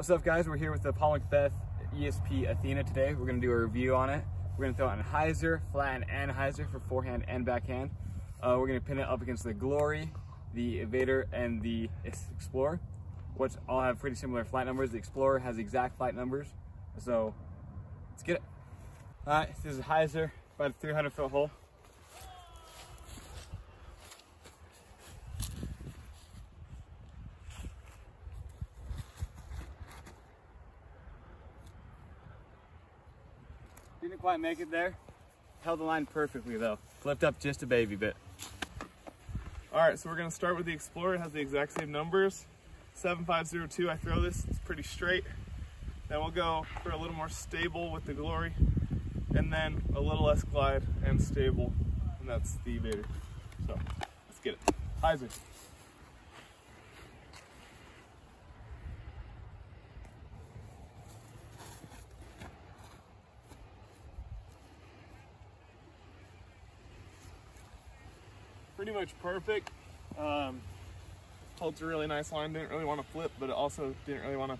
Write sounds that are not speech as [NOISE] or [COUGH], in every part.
What's up guys, we're here with the Paul McBeth ESP Athena today. We're gonna do a review on it. We're gonna throw it on hyzer, flat and hyzer for forehand and backhand. Uh, we're gonna pin it up against the Glory, the Evader, and the Explorer, which all have pretty similar flight numbers. The Explorer has exact flight numbers, so let's get it. All right, this is hyzer, about a 300 foot hole. Didn't quite make it there. Held the line perfectly though. Flipped up just a baby bit. All right, so we're gonna start with the Explorer. It has the exact same numbers. 7502, I throw this, it's pretty straight. Then we'll go for a little more stable with the Glory, and then a little less glide and stable, and that's the Evader. So, let's get it. Hyzer. Pretty much perfect. Um, holds a really nice line. Didn't really want to flip, but it also didn't really want to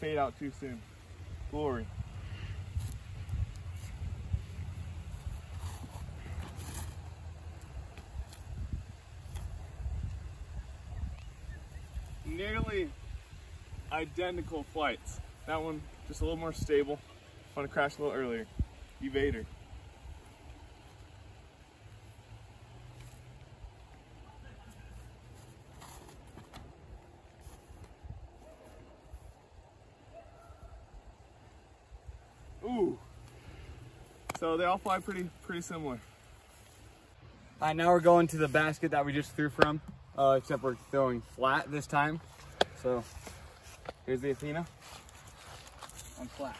fade out too soon. Glory. Nearly identical flights. That one just a little more stable. Want to crash a little earlier. Evader. So they all fly pretty pretty similar. All right, now we're going to the basket that we just threw from, uh, except we're throwing flat this time. So here's the Athena on flat.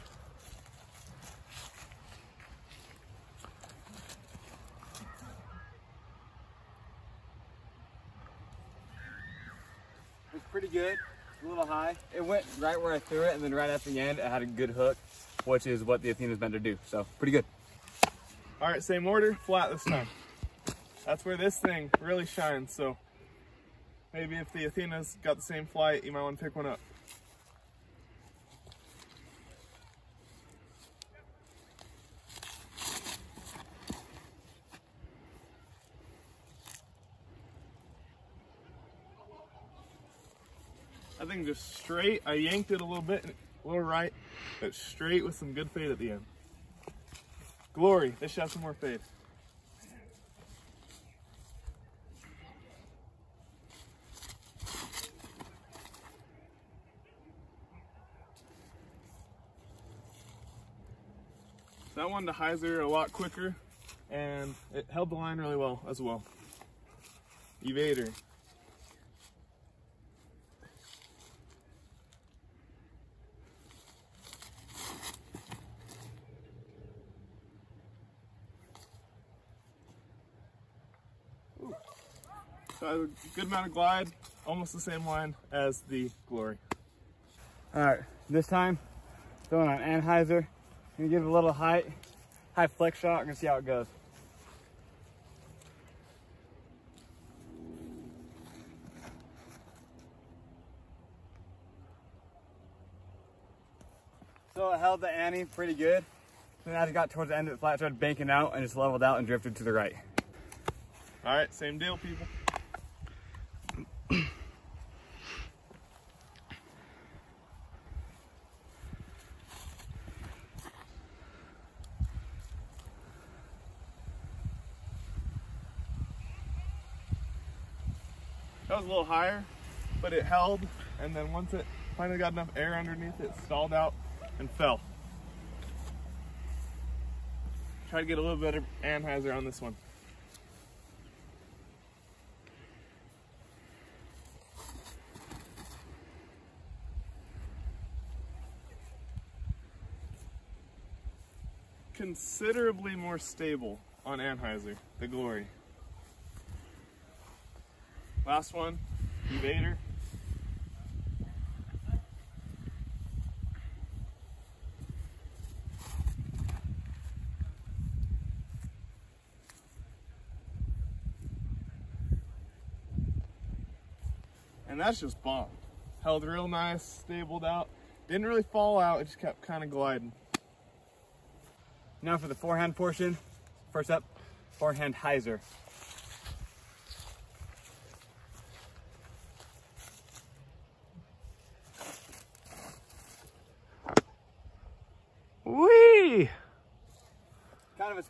It's pretty good, a little high. It went right where I threw it, and then right at the end, it had a good hook which is what the Athena's meant to do. So pretty good. All right, same order, flat this time. That's where this thing really shines. So maybe if the Athena's got the same flight, you might want to pick one up. I think just straight, I yanked it a little bit, a little right, but straight with some good fade at the end. Glory, should have some more fade. that one to hyzer a lot quicker and it held the line really well as well. Evader. A good amount of glide, almost the same line as the Glory. All right, this time, throwing on anhyzer. Gonna give it a little height, high flex shot, we're gonna see how it goes. So it held the Annie pretty good. Then as it got towards the end of the flat, started banking out and just leveled out and drifted to the right. All right, same deal, people. That was a little higher, but it held, and then once it finally got enough air underneath it, stalled out and fell. Try to get a little better anhyzer on this one. Considerably more stable on anhyzer, the Glory. Last one, Evader. And that's just bomb. Held real nice, stabled out. Didn't really fall out, it just kept kind of gliding. Now for the forehand portion. First up, forehand hyzer.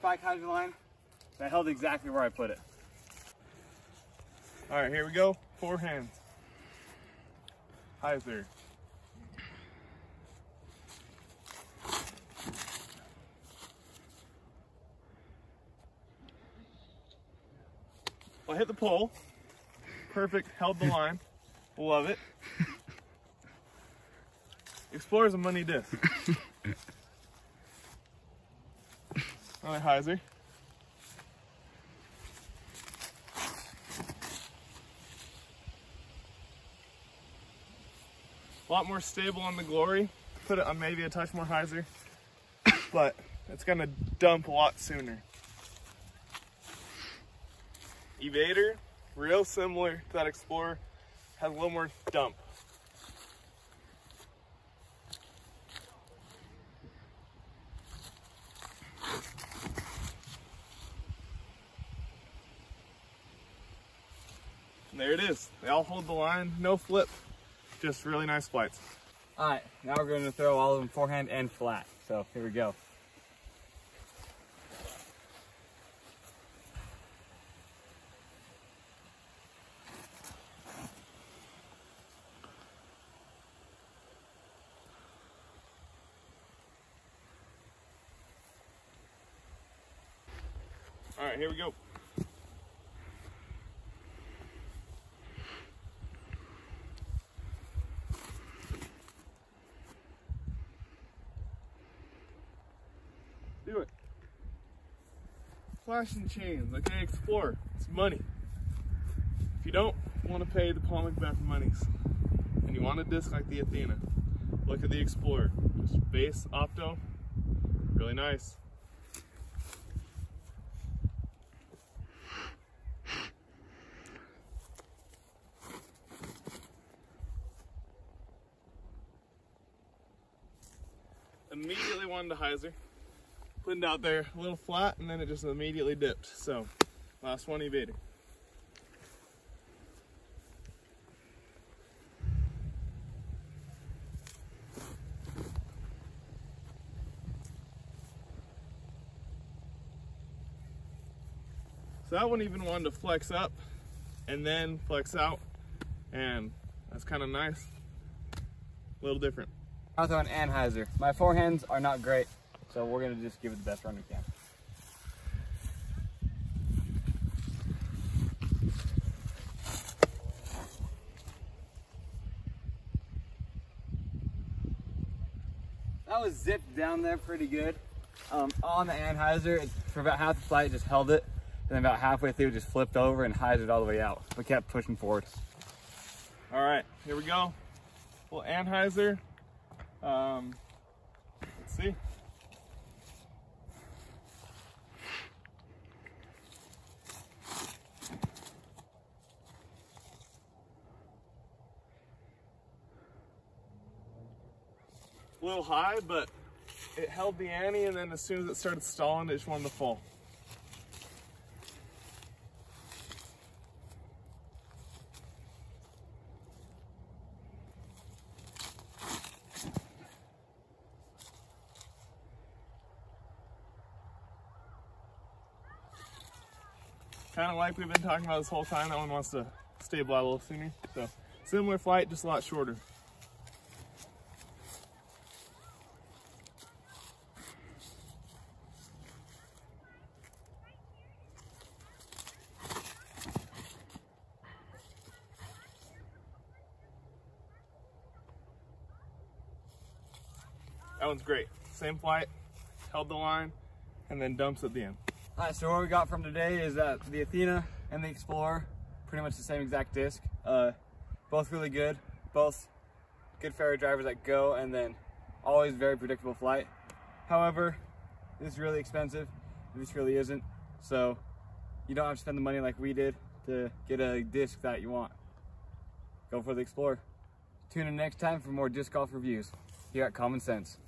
Hyzer line, but I held exactly where I put it. All right, here we go. Four hands. Hyzer. Well, I hit the pole. Perfect. Held the line. Love it. Explorer's a money disc. [LAUGHS] Another hyzer. A lot more stable on the Glory. Put it on maybe a touch more hyzer, [COUGHS] but it's gonna dump a lot sooner. Evader, real similar to that Explorer, has a little more dump. And there it is. They all hold the line, no flip, just really nice flights. All right, now we're going to throw all of them forehand and flat. So here we go. All right, here we go. Do it. Flashing chains, okay, explore. It's money. If you don't want to pay the Paul McBeth monies and you want a disc like the Athena, look at the Explorer. Just base opto, really nice. immediately wanted to hyzer. Put it out there a little flat and then it just immediately dipped. So last one evading. So that one even wanted to flex up and then flex out and that's kind of nice. A little different. An anhyzer. My forehands are not great, so we're gonna just give it the best run we can. That was zipped down there pretty good. Um, on the anhyzer, it, for about half the flight, just held it. And then about halfway through, just flipped over and hyzered all the way out. We kept pushing forward. All right, here we go. Little anhyzer. Um, let's see. A little high, but it held the ante, and then as soon as it started stalling, it just wanted to fall. kind of like we've been talking about this whole time. That one wants to stabilize a little sooner. So similar flight, just a lot shorter. One's great. Same flight, held the line, and then dumps at the end. All right, so what we got from today is that the Athena and the Explorer, pretty much the same exact disc. Uh, both really good, both good ferry drivers that go, and then always very predictable flight. However, this is really expensive. This really isn't. So you don't have to spend the money like we did to get a disc that you want. Go for the Explorer. Tune in next time for more disc golf reviews here at Common Sense.